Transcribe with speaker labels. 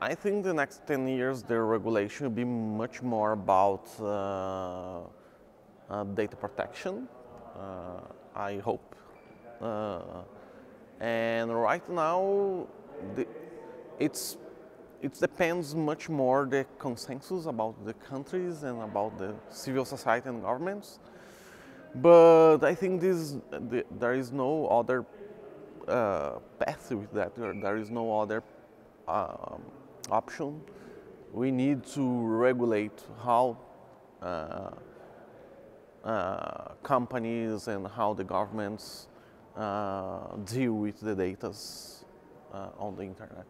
Speaker 1: I think the next 10 years the regulation will be much more about uh, uh, data protection, uh, I hope. Uh, and right now the, it's, it depends much more the consensus about the countries and about the civil society and governments. But I think this, the, there is no other uh, path with that. There, there is no other um, option. We need to regulate how uh, uh, companies and how the governments uh, deal with the data uh, on the internet.